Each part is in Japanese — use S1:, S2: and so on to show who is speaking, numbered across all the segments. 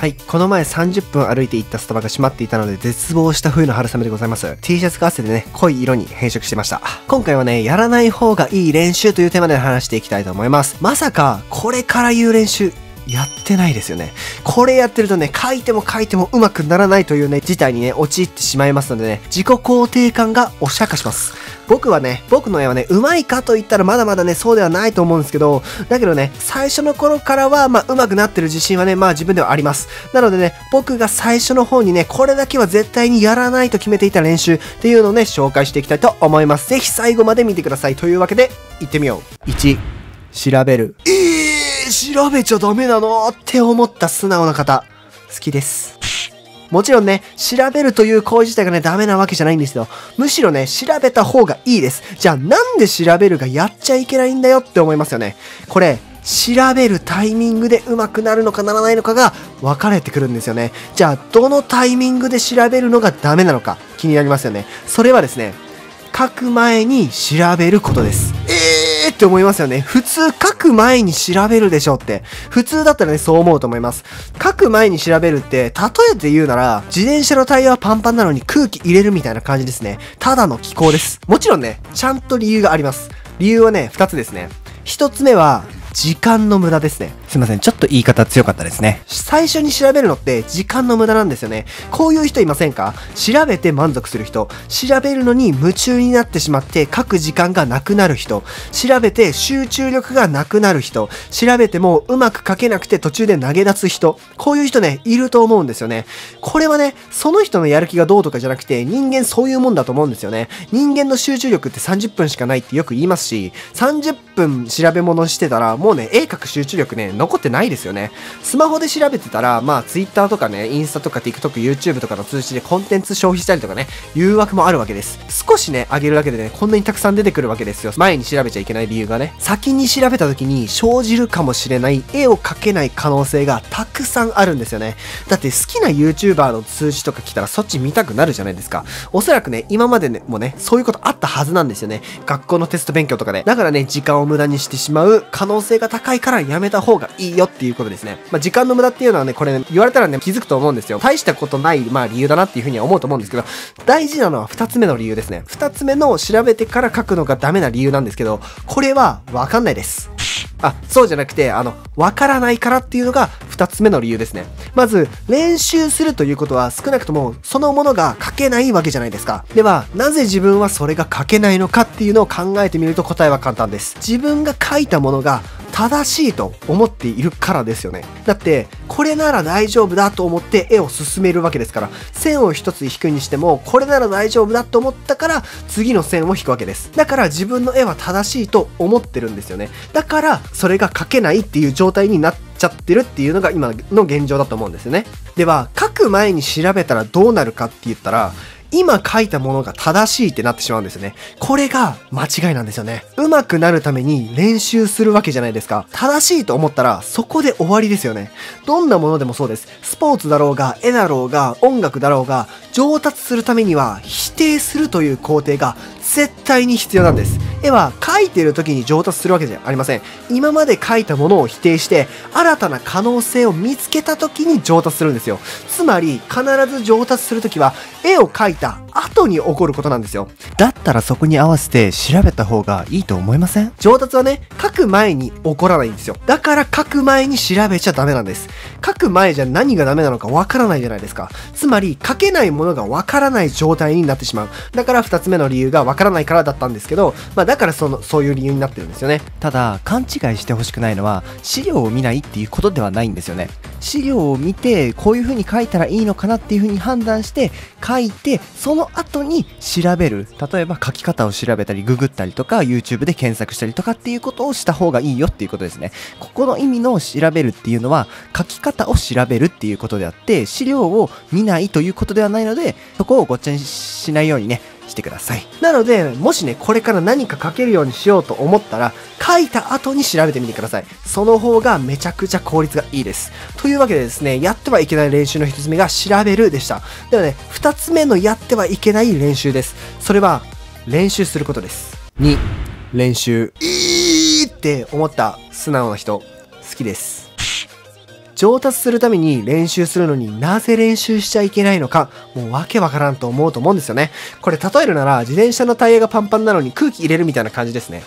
S1: はい、この前30分歩いて行ったスタバが閉まっていたので絶望した冬の春雨でございます。T シャツが汗でね、濃い色に変色してました。今回はね、やらない方がいい練習というテーマで話していきたいと思います。まさか、これから言う練習、やってないですよね。これやってるとね、書いても書いてもうまくならないというね、事態にね、陥ってしまいますのでね、自己肯定感がおしゃかします。僕はね、僕の絵はね、うまいかと言ったらまだまだね、そうではないと思うんですけど、だけどね、最初の頃からは、まあ、うまくなってる自信はね、まあ自分ではあります。なのでね、僕が最初の方にね、これだけは絶対にやらないと決めていた練習っていうのをね、紹介していきたいと思います。ぜひ最後まで見てください。というわけで、行ってみよう。1、調べる。えー、調べちゃダメなのって思った素直な方、好きです。もちろんね、調べるという行為自体がね、ダメなわけじゃないんですよ。むしろね、調べた方がいいです。じゃあなんで調べるがやっちゃいけないんだよって思いますよね。これ、調べるタイミングで上手くなるのかならないのかが分かれてくるんですよね。じゃあ、どのタイミングで調べるのがダメなのか気になりますよね。それはですね、書く前に調べることです。って思いますよね。普通書く前に調べるでしょって。普通だったらね、そう思うと思います。書く前に調べるって、例えて言うなら、自転車のタイヤはパンパンなのに空気入れるみたいな感じですね。ただの気候です。もちろんね、ちゃんと理由があります。理由はね、二つですね。一つ目は、時間の無駄ですね。
S2: すいません、ちょっと言い方強かったですね。
S1: 最初に調べるのって時間の無駄なんですよね。こういう人いませんか？調べて満足する人。調べるのに夢中になってしまって書く時間がなくなる人。調べて集中力がなくなる人。調べてもうまく書けなくて途中で投げ出す人。こういう人ね、いると思うんですよね。これはね、その人のやる気がどうとかじゃなくて人間そういうもんだと思うんですよね。人間の集中力って30分しかないってよく言いますし、30分調べ物してたらもうね、絵描く集中力ね、残ってないですよね。スマホで調べてたら、まあ、Twitter とかね、インスタとか TikTok、YouTube とかの通知でコンテンツ消費したりとかね、誘惑もあるわけです。少しね、上げるだけでね、こんなにたくさん出てくるわけですよ。前に調べちゃいけない理由がね。先に調べた時に生じるかもしれない絵を描けない可能性がたくさんあるんですよね。だって好きな YouTuber の通知とか来たらそっち見たくなるじゃないですか。おそらくね、今までね、もね、そういうことあったはずなんですよね。学校のテスト勉強とかで。だからね、時間を無駄にしてしまう可能性が高いからやめた方がいいよっていうことですね。まあ、時間の無駄っていうのはね、これ、ね、言われたらね、気づくと思うんですよ。大したことない、まあ理由だなっていうふうには思うと思うんですけど、大事なのは二つ目の理由ですね。二つ目の調べてから書くのがダメな理由なんですけど、これはわかんないです。あ、そうじゃなくて、あの、わからないからっていうのが二つ目の理由ですね。まず、練習するということは少なくともそのものが書けないわけじゃないですか。では、なぜ自分はそれが書けないのかっていうのを考えてみると答えは簡単です。自分が書いたものが正しいと思っているからですよね。だって、これなら大丈夫だと思って絵を進めるわけですから、線を一つ引くにしても、これなら大丈夫だと思ったから、次の線を引くわけです。だから自分の絵は正しいと思ってるんですよね。だから、それが描けないっていう状態になっちゃってるっていうのが今の現状だと思うんですよね。では、書く前に調べたらどうなるかって言ったら、今書いたものが正しいってなってしまうんですよね。これが間違いなんですよね。上手くなるために練習するわけじゃないですか。正しいと思ったらそこで終わりですよね。どんなものでもそうです。スポーツだろうが、絵だろうが、音楽だろうが、上達するためには否定するという工程が絶対に必要なんです。絵は描いてる時に上達するわけじゃありません。今まで描いたものを否定して、新たな可能性を見つけた時に上達するんですよ。つまり、必ず上達する時は、絵を描いた後に起こることなんですよ。
S2: だったらそこに合わせて調べた方がいいと思いません？
S1: 上達はね、書く前に起こらないんですよ。だから書く前に調べちゃダメなんです。書く前じゃ何がダメなのかわからないじゃないですか。つまり、書けないものがわからない状態になってしまう。だから二つ目の理由がわからないからだったんですけど、まあだからその、そういう理由になってるんですよね。
S2: ただ、勘違いしてほしくないのは、資料を見ないっていうことではないんですよね。資料を見て、こういう風に書いたらいいのかなっていう風に判断して、書いて、その後に調べる。例えば書き方を調べたり、ググったりとか、YouTube で検索したりとかっていうことをした方がいいよっていうことですね。ここの意味の調べるっていうのは、書き方を調べるっていうことであって、資料を見ないということではないので、そこをごっちゃにしないようにね、してください。
S1: なので、もしね、これから何か書けるようにしようと思ったら、書いた後に調べてみてください。その方がめちゃくちゃ効率がいいです。というわけでですね、やってはいけない練習の一つ目が調べるでした。ではね、二つ目のやってはいけない練習です。それは、練習することです。2、練習。いいって思った素直な人、好きです。上達するために練習するのになぜ練習しちゃいけないのか、もうわけわからんと思うと思うんですよね。これ例えるなら自転車のタイヤがパンパンなのに空気入れるみたいな感じですね。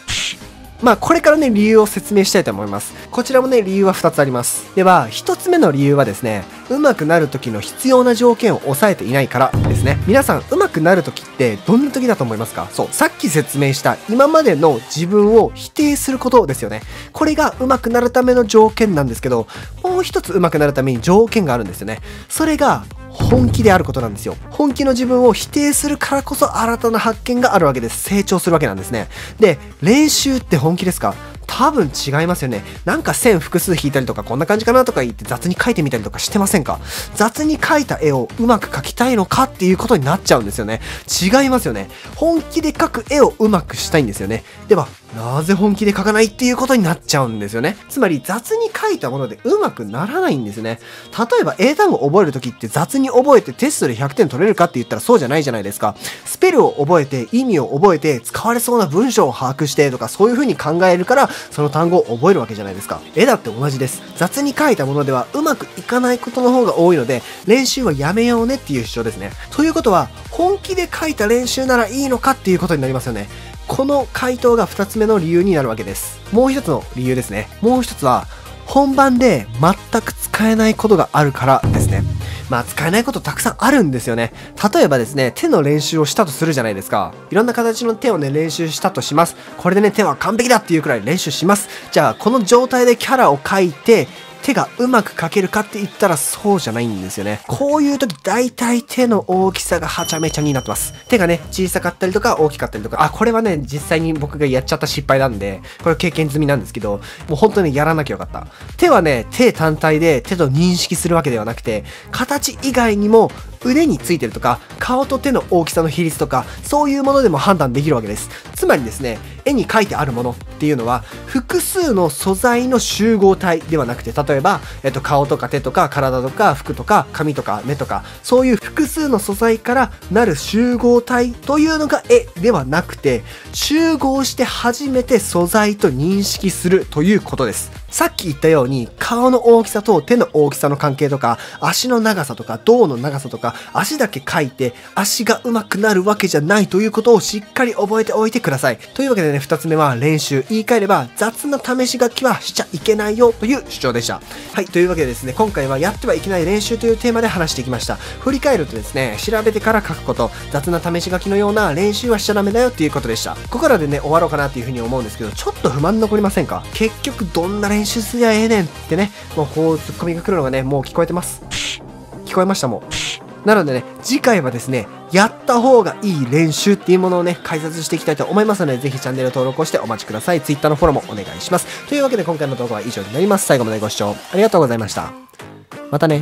S1: まあ、これからね、理由を説明したいと思います。こちらもね、理由は2つあります。では、1つ目の理由はですね、上手くなる時の必要な条件を抑えていないからですね。皆さん、上手くなる時ってどんな時だと思いますか？そう、さっき説明した今までの自分を否定することですよね。これが上手くなるための条件なんですけど、もう一つ上手くなるために条件があるんですよね。それが、本気であることなんですよ。本気の自分を否定するからこそ新たな発見があるわけです。成長するわけなんですね。で、練習って本気ですか？多分違いますよね。なんか線複数引いたりとかこんな感じかなとか言って雑に描いてみたりとかしてませんか？雑に描いた絵をうまく描きたいのかっていうことになっちゃうんですよね。違いますよね。本気で描く絵をうまくしたいんですよね。では、なぜ本気で描かないっていうことになっちゃうんですよね。つまり雑に書いたものでうまくならないんですね。例えば英単語を覚えるときって雑に覚えてテストで100点取れるかって言ったらそうじゃないじゃないですか。スペルを覚えて意味を覚えて使われそうな文章を把握してとかそういう風に考えるからその単語を覚えるわけじゃないですか。絵だって同じです。雑に書いたものではうまくいかないことの方が多いので練習はやめようねっていう主張ですね。ということは本気で書いた練習ならいいのかっていうことになりますよね。この回答が2つ目の理由になるわけです。もう一つの理由ですね。もう一つは、本番で全く使えないことがあるからですね。まあ使えないことたくさんあるんですよね。例えばですね、手の練習をしたとするじゃないですか。いろんな形の手をね、練習したとします。これでね、手は完璧だっていうくらい練習します。じゃあ、この状態でキャラを描いて、手がうまく描けるかって言ったらそうじゃないんですよね。こういう時大体手の大きさがはちゃめちゃになってます。手がね、小さかったりとか大きかったりとか、あ、これはね、実際に僕がやっちゃった失敗なんで、これ経験済みなんですけど、もう本当にやらなきゃよかった。手はね、手単体で手と認識するわけではなくて、形以外にも腕についてるとか、顔と手の大きさの比率とか、そういうものでも判断できるわけです。つまりですね、絵に描いてあるものっていうのは、複数の素材の集合体ではなくて、例えば、えっと、顔とか手とか体とか服とか髪とか目とか、そういう複数の素材からなる集合体というのが絵ではなくて、集合して初めて素材と認識するということです。さっき言ったように、顔の大きさと手の大きさの関係とか、足の長さとか、胴の長さとか、足だけ描いて、足が上手くなるわけじゃないということをしっかり覚えておいてください。というわけでね、二つ目は練習。言い換えれば、雑な試し書きはしちゃいけないよという主張でした。はい、というわけでですね、今回はやってはいけない練習というテーマで話してきました。振り返るとですね、調べてから書くこと、雑な試し書きのような練習はしちゃダメだよっていうことでした。ここからでね、終わろうかなっていうふうに思うんですけど、ちょっと不満残りませんか？結局どんな練習すりゃええねんってね、もうこうツッコミが来るのがね、もう聞こえてます。聞こえましたもん。なのでね、次回はですね、やった方がいい練習っていうものをね、解説していきたいと思いますので、ぜひチャンネル登録をしてお待ちください。Twitter のフォローもお願いします。というわけで今回の動画は以上になります。最後までご視聴ありがとうございました。またね。